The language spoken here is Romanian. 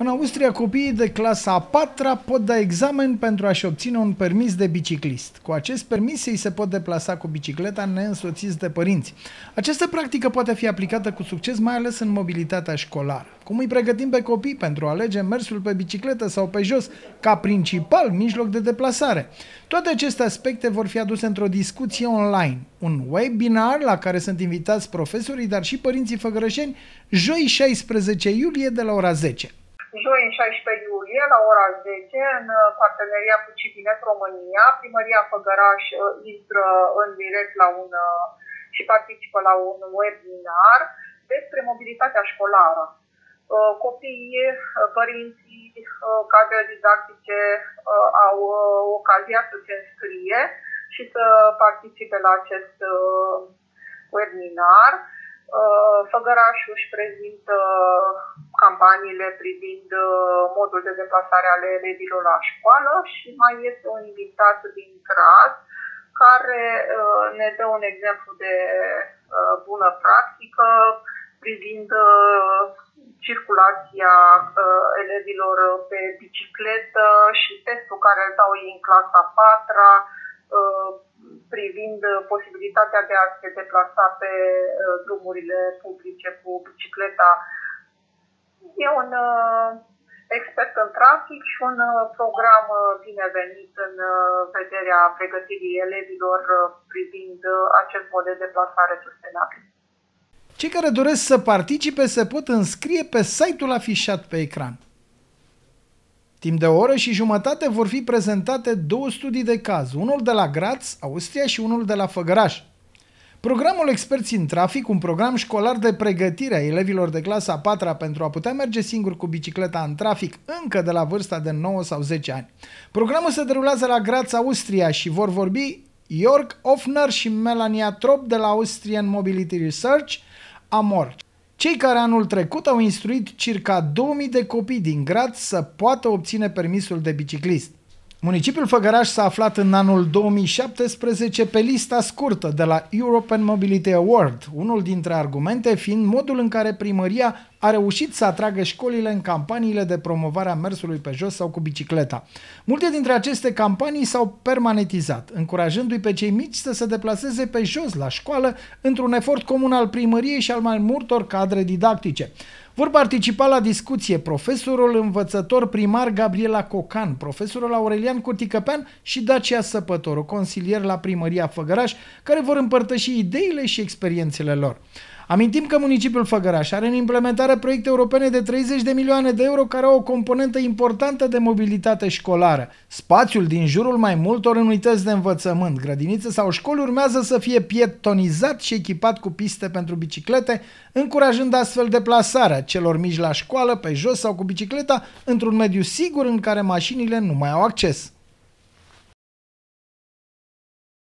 În Austria, copiii de clasa a patra pot da examen pentru a-și obține un permis de biciclist. Cu acest permis ei se pot deplasa cu bicicleta neînsoțiți de părinți. Această practică poate fi aplicată cu succes, mai ales în mobilitatea școlară. Cum îi pregătim pe copii pentru a alege mersul pe bicicletă sau pe jos ca principal mijloc de deplasare? Toate aceste aspecte vor fi aduse într-o discuție online, un webinar la care sunt invitați profesorii, dar și părinții făgărășeni, joi 16 iulie de la ora 10 joi, în 16 iulie, la ora 10, în uh, parteneria cu Civinet România, Primăria Făgăraș uh, intră în direct la un, uh, și participă la un webinar despre mobilitatea școlară. Copiii, părinții, cadre didactice au ocazia să se înscrie și să participe la acest webinar. Făgărașul își prezintă campaniile privind uh, modul de deplasare ale elevilor la școală și mai este un invitat din Graz care uh, ne dă un exemplu de uh, bună practică privind circulația elevilor pe bicicletă și testul care îl dau ei în clasa 4 privind posibilitatea de a se deplasa pe drumurile publice cu bicicleta E un uh, expert în trafic și un uh, program uh, binevenit în vederea pregătirii elevilor privind acest mod de deplasare sustenabil. Cei care doresc să participe se pot înscrie pe site-ul afișat pe ecran. Timp de o oră și jumătate vor fi prezentate două studii de caz, unul de la Graz, Austria și unul de la Făgăraș. Programul Experți în Trafic, un program școlar de pregătire a elevilor de clasa a 4 pentru a putea merge singur cu bicicleta în trafic încă de la vârsta de 9 sau 10 ani. Programul se derulează la Graz, Austria și vor vorbi Jörg Offner și Melania Trop de la Austrian Mobility Research, AMOR. Cei care anul trecut au instruit circa 2000 de copii din Graz să poată obține permisul de biciclist. Municipiul Făgăraș s-a aflat în anul 2017 pe lista scurtă de la European Mobility Award, unul dintre argumente fiind modul în care primăria a reușit să atragă școlile în campaniile de promovare a mersului pe jos sau cu bicicleta. Multe dintre aceste campanii s-au permanentizat, încurajându-i pe cei mici să se deplaseze pe jos la școală într-un efort comun al primăriei și al mai multor cadre didactice. Vor participa la discuție profesorul învățător primar Gabriela Cocan, profesorul Aurelian Curticăpean și Dacia Săpătoru, consilier la primăria Făgăraș, care vor împărtăși ideile și experiențele lor. Amintim că municipiul Făgăraș are în implementare proiecte europene de 30 de milioane de euro care au o componentă importantă de mobilitate școlară. Spațiul din jurul mai multor unități de învățământ, grădinițe sau școli urmează să fie pietonizat și echipat cu piste pentru biciclete, încurajând astfel deplasarea celor mici la școală, pe jos sau cu bicicleta, într-un mediu sigur în care mașinile nu mai au acces.